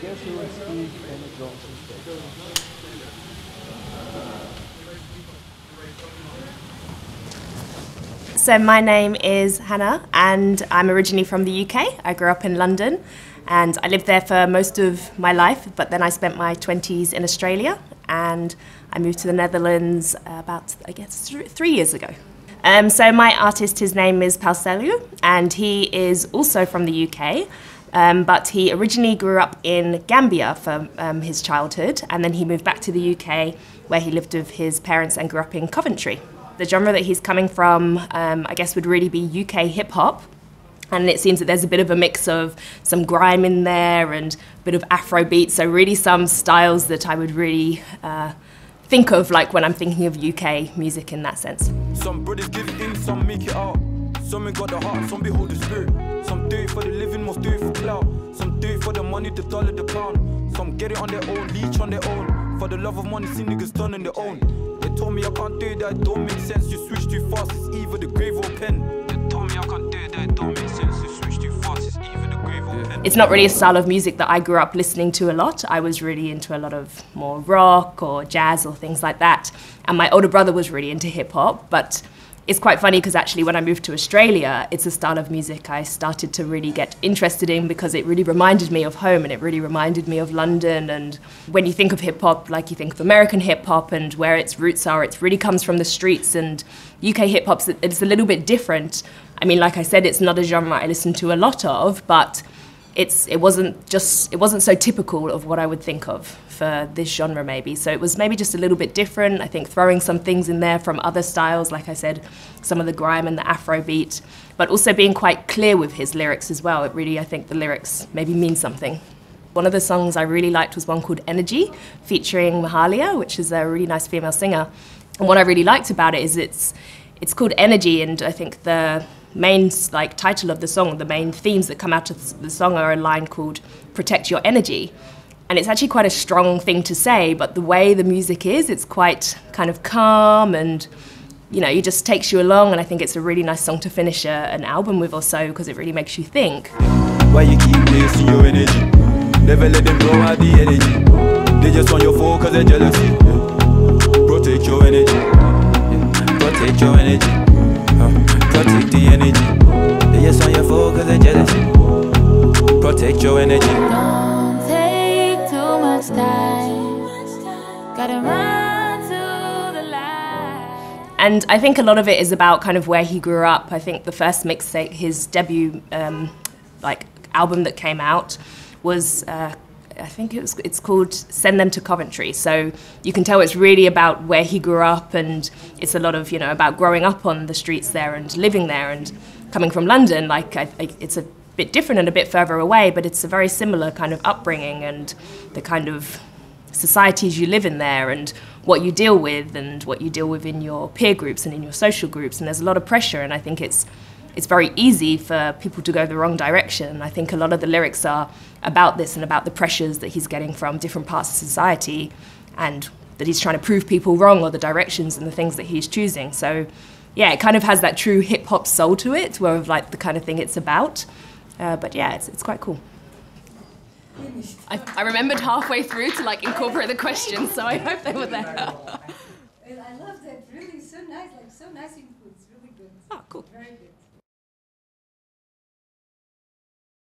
the Steve Emmett Johnson. So, my name is Hannah, and I'm originally from the UK. I grew up in London, and I lived there for most of my life, but then I spent my 20s in Australia, and I moved to the Netherlands about, I guess, three years ago. Um, so, my artist, his name is Pa Salieu, and he is also from the UK. Um, but he originally grew up in Gambia for um, his childhood, and then he moved back to the UK, where he lived with his parents and grew up in Coventry. The genre that he's coming from, um, I guess, would really be UK hip hop. And it seems that there's a bit of a mix of some grime in there and a bit of Afro beat. So, really, some styles that I would really uh, think of like when I'm thinking of UK music in that sense. Some give in, some make it out. Some got the heart, some behold the spirit. Clout. Some do it for the money, the dollar, the pound. Some get it on their own, leech on their own. For the love of money, see niggas done on their own. They told me I can't do that, don't make sense. You switch too fast, it's either the grave or pen. They told me I can't do that, don't make sense. You switch too fast, it's either the grave or pen. It's not really a style of music that I grew up listening to a lot. I was really into a lot of more rock or jazz or things like that. And my older brother was really into hip hop, but it's quite funny because actually when I moved to Australia, it's a style of music I started to really get interested in because it really reminded me of home and it really reminded me of London. And when you think of hip hop, like you think of American hip hop and where its roots are, it really comes from the streets. And UK hip hop's it's a little bit different. I mean, like I said, it's not a genre I listen to a lot of, but it's it wasn't just it wasn't so typical of what I would think of for this genre maybe. So it was maybe just a little bit different. I think throwing some things in there from other styles, like I said, some of the grime and the Afro beat, but also being quite clear with his lyrics as well. It really I think the lyrics maybe mean something. One of the songs I really liked was one called Energy, featuring Mahalia, which is a really nice female singer. And what I really liked about it is it's it's called Energy, and I think the main like title of the song, the main themes that come out of the song are a line called "Protect Your Energy," and it's actually quite a strong thing to say. But the way the music is, it's quite kind of calm and you know, it just takes you along. And I think it's a really nice song to finish a, an album with, or so, because it really makes you think. Why you keep wasting your energy? Never let them blow out the energy. They just want your jealousy. Protect your energy. Protect your energy. Protect your energy. Don't take too much time. Gotta run to the light. And I think a lot of it is about kind of where he grew up. I think the first mixtape, his debut um, like album that came out, was uh, I think it was it's called Send Them to Coventry. So you can tell it's really about where he grew up, and it's a lot of you know about growing up on the streets there and living there and coming from London. Like I, I, it's a bit different and a bit further away, but it's a very similar kind of upbringing and the kind of societies you live in there and what you deal with and what you deal with in your peer groups and in your social groups. And there's a lot of pressure, and I think it's it's very easy for people to go the wrong direction. I think a lot of the lyrics are about this and about the pressures that he's getting from different parts of society and that he's trying to prove people wrong or the directions and the things that he's choosing. So, yeah, it kind of has that true hip hop soul to it, where of like the kind of thing it's about. Uh, but yeah, it's, it's quite cool. I, I remembered halfway through to like incorporate the questions, so I hope they were there. I love that. Really, so nice. Like so nice inputs. Really good. Oh, cool. Very good.